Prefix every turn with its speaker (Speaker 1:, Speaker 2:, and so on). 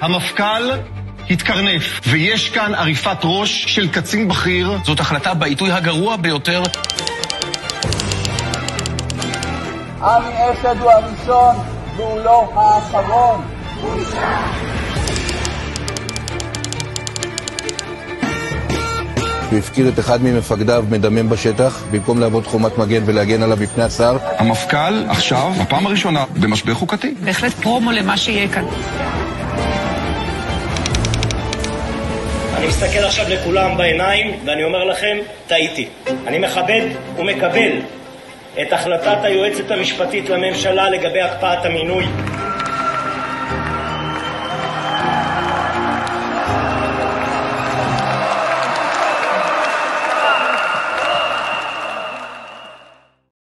Speaker 1: המפכ"ל התקרנף, ויש כאן עריפת ראש של קצין בכיר.
Speaker 2: זאת החלטה בעיתוי הגרוע ביותר.
Speaker 3: עמי אשד הוא הראשון והוא לא האחרון.
Speaker 4: הוא הפקיר את אחד ממפקדיו מדמם בשטח, במקום להוות חומת מגן ולהגן עליו מפני השר.
Speaker 1: המפכ"ל עכשיו, בפעם הראשונה, במשבר חוקתי.
Speaker 5: בהחלט פרומו למה שיהיה כאן.
Speaker 6: אני מסתכל עכשיו לכולם בעיניים, ואני אומר לכם, טעיתי. אני מכבד ומקבל את החלטת היועצת המשפטית לממשלה לגבי הקפאת המינוי.